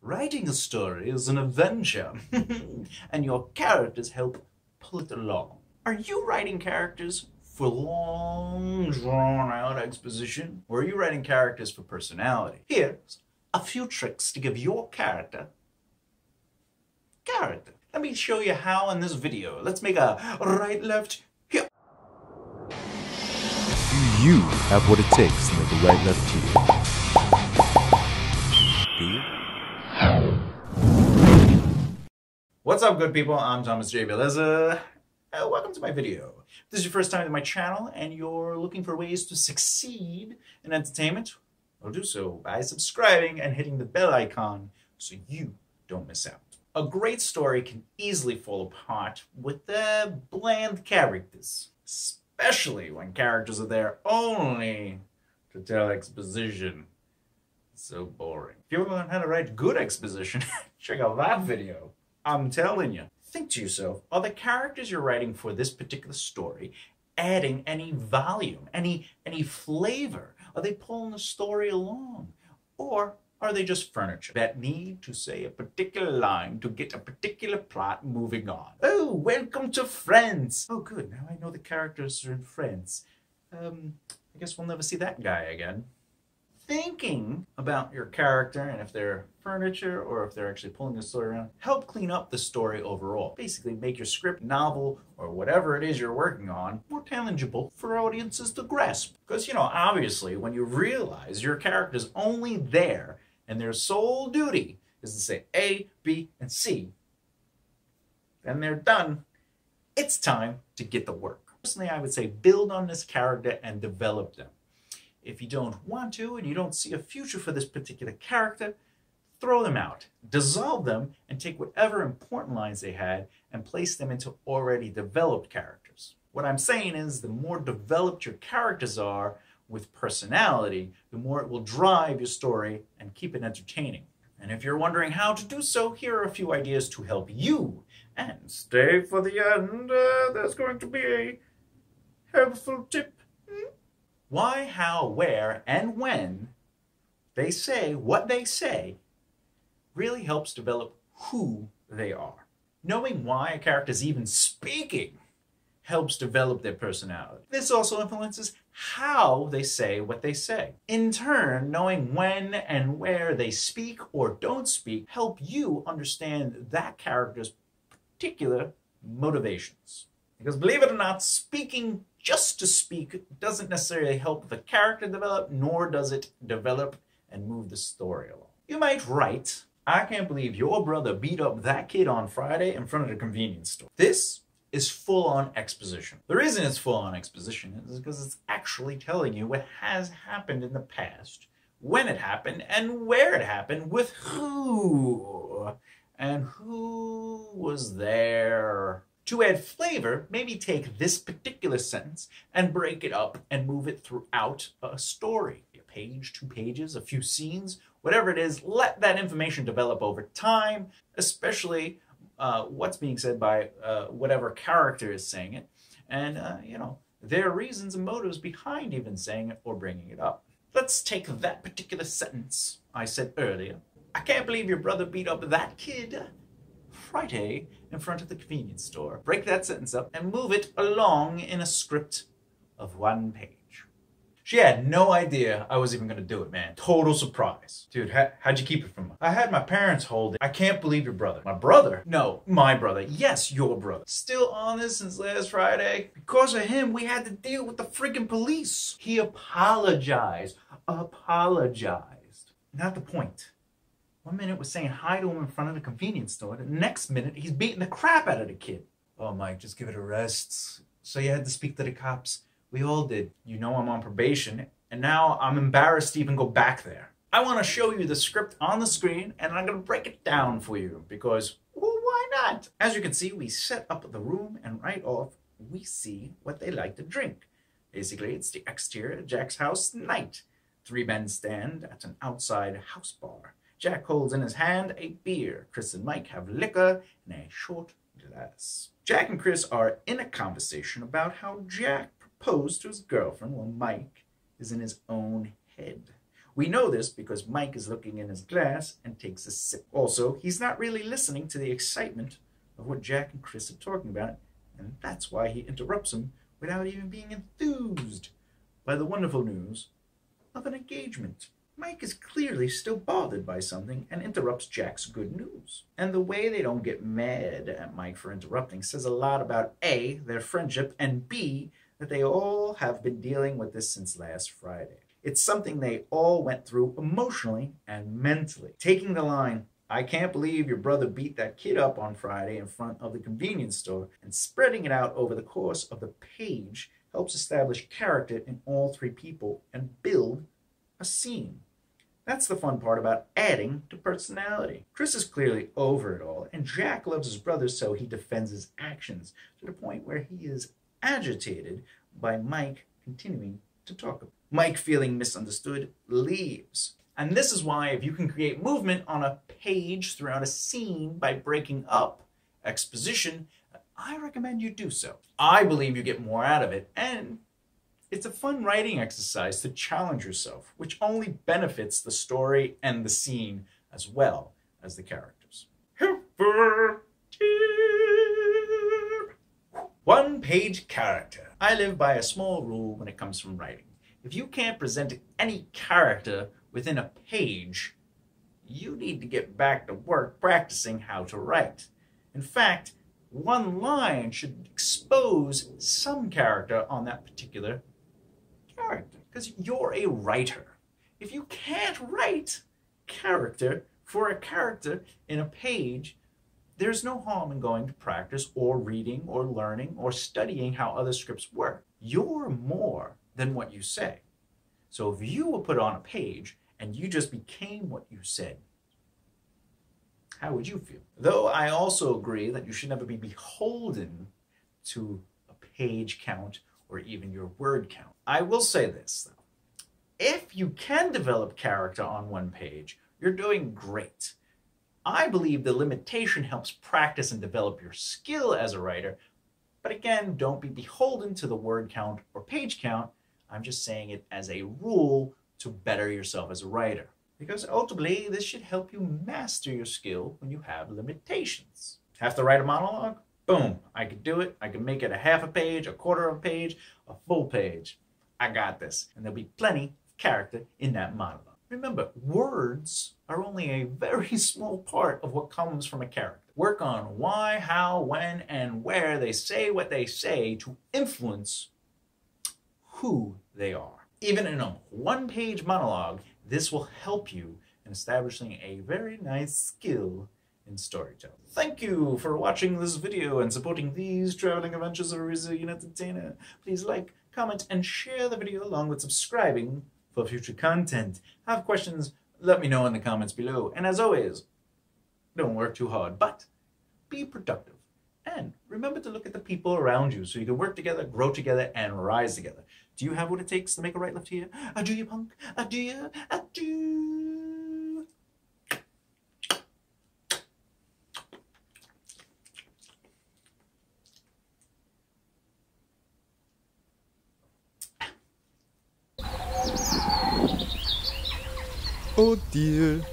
Writing a story is an adventure, and your characters help pull it along. Are you writing characters for long, drawn out exposition? Or are you writing characters for personality? Here's a few tricks to give your character character. Let me show you how in this video. Let's make a right, left, here. Do you have what it takes to make a right left here? Do you? What's up, good people? I'm Thomas J. Bellezza. Uh, welcome to my video. If this is your first time to my channel and you're looking for ways to succeed in entertainment, well, do so by subscribing and hitting the bell icon so you don't miss out. A great story can easily fall apart with the bland characters, especially when characters are there only to tell exposition. So boring. If you want to learn how to write good exposition, check out that video. I'm telling you. Think to yourself, are the characters you're writing for this particular story adding any volume, any any flavor? Are they pulling the story along? Or are they just furniture that need to say a particular line to get a particular plot moving on? Oh, welcome to Friends! Oh, good, now I know the characters are in Friends. Um, I guess we'll never see that guy again thinking about your character and if they're furniture or if they're actually pulling the story around, help clean up the story overall. Basically, make your script, novel, or whatever it is you're working on more tangible for audiences to grasp. Because, you know, obviously, when you realize your character's only there and their sole duty is to say A, B, and C, then they're done. It's time to get to work. Personally, I would say build on this character and develop them. If you don't want to and you don't see a future for this particular character, throw them out, dissolve them, and take whatever important lines they had and place them into already developed characters. What I'm saying is the more developed your characters are with personality, the more it will drive your story and keep it entertaining. And if you're wondering how to do so, here are a few ideas to help you. And stay for the end, uh, there's going to be a helpful tip why, how, where, and when they say what they say really helps develop who they are. Knowing why a character is even speaking helps develop their personality. This also influences how they say what they say. In turn, knowing when and where they speak or don't speak help you understand that character's particular motivations. Because believe it or not, speaking just to speak doesn't necessarily help the character develop, nor does it develop and move the story along. You might write, I can't believe your brother beat up that kid on Friday in front of the convenience store. This is full on exposition. The reason it's full on exposition is because it's actually telling you what has happened in the past, when it happened, and where it happened, with who, and who was there to add flavor, maybe take this particular sentence and break it up and move it throughout a story. A page, two pages, a few scenes, whatever it is, let that information develop over time, especially uh, what's being said by uh, whatever character is saying it, and, uh, you know, their reasons and motives behind even saying it or bringing it up. Let's take that particular sentence I said earlier. I can't believe your brother beat up that kid. Friday in front of the convenience store. Break that sentence up and move it along in a script of one page. She had no idea I was even to do it, man. Total surprise. Dude, how, would you keep it from me? I had my parents hold it. I can't believe your brother. My brother? No, my brother. Yes, your brother. Still on this since last Friday. Because of him, we had to deal with the freaking police. He apologized. Apologized. Not the point. One minute was saying hi to him in front of the convenience store. The next minute, he's beating the crap out of the kid. Oh, Mike, just give it a rest. So you had to speak to the cops. We all did. You know I'm on probation, and now I'm embarrassed to even go back there. I want to show you the script on the screen, and I'm going to break it down for you because, well, why not? As you can see, we set up the room, and right off, we see what they like to drink. Basically, it's the exterior of Jack's house night. Three men stand at an outside house bar. Jack holds in his hand a beer. Chris and Mike have liquor in a short glass. Jack and Chris are in a conversation about how Jack proposed to his girlfriend while Mike is in his own head. We know this because Mike is looking in his glass and takes a sip. Also, he's not really listening to the excitement of what Jack and Chris are talking about, and that's why he interrupts him without even being enthused by the wonderful news of an engagement. Mike is clearly still bothered by something and interrupts Jack's good news. And the way they don't get mad at Mike for interrupting says a lot about A, their friendship, and B, that they all have been dealing with this since last Friday. It's something they all went through emotionally and mentally. Taking the line, I can't believe your brother beat that kid up on Friday in front of the convenience store, and spreading it out over the course of the page helps establish character in all three people and build a scene. That's the fun part about adding to personality. Chris is clearly over it all, and Jack loves his brother, so he defends his actions to the point where he is agitated by Mike continuing to talk. Mike, feeling misunderstood, leaves. And this is why, if you can create movement on a page throughout a scene by breaking up exposition, I recommend you do so. I believe you get more out of it, and it's a fun writing exercise to challenge yourself, which only benefits the story and the scene as well as the characters. One page character. I live by a small rule when it comes from writing. If you can't present any character within a page, you need to get back to work practicing how to write. In fact, one line should expose some character on that particular character because you're a writer. If you can't write character for a character in a page, there's no harm in going to practice or reading or learning or studying how other scripts work. You're more than what you say. So if you were put on a page and you just became what you said, how would you feel? Though I also agree that you should never be beholden to a page count or even your word count. I will say this though. If you can develop character on one page, you're doing great. I believe the limitation helps practice and develop your skill as a writer, but again, don't be beholden to the word count or page count. I'm just saying it as a rule to better yourself as a writer. Because ultimately, this should help you master your skill when you have limitations. Have to write a monologue? Boom, I could do it. I can make it a half a page, a quarter of a page, a full page. I got this. And there'll be plenty of character in that monologue. Remember, words are only a very small part of what comes from a character. Work on why, how, when, and where they say what they say to influence who they are. Even in a one page monologue, this will help you in establishing a very nice skill in storytelling. Thank you for watching this video and supporting these traveling adventures of a resilient entertainer. Please like, comment, and share the video along with subscribing for future content. Have questions, let me know in the comments below. And as always, don't work too hard, but be productive. And remember to look at the people around you so you can work together, grow together, and rise together. Do you have what it takes to make a right left here? Uh, do you, punk? Uh, do you? Do Oh dear.